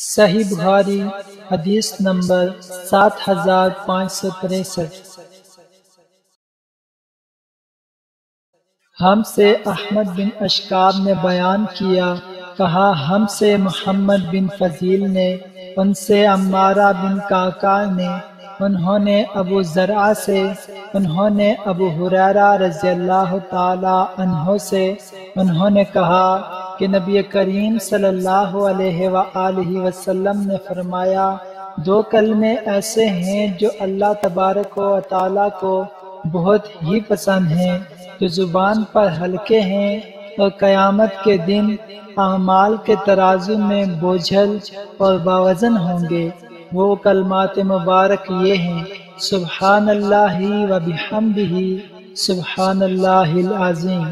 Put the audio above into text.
सही बुखारी, हदीस नंबर सात हज़ार पाँच सौ तिरसठ। हमसे अहमद बिन अशकाब ने बयान किया, कहा, हमसे मोहम्मद बिन फजील ने, उनसे अम्मारा बिन काका ने, उन्होंने अबू ज़रा से, उन्होंने अबू हुररा रज़ी अल्लाह तहों से, उन्होंने कहा कि नबी करीम सल्लल्लाहु अलैहि वसल्लम ने फरमाया, दो कलमे ऐसे हैं जो अल्लाह तबारक व ताला को बहुत ही पसंद हैं, जो ज़ुबान पर हल्के हैं और क़यामत के दिन अमाल के तराजू में बोझल और बावजन होंगे। वो कलमात मुबारक ये हैं सुबहान अल्लाह व बिहमदिही सुबहान अल्लाह अज़ीम।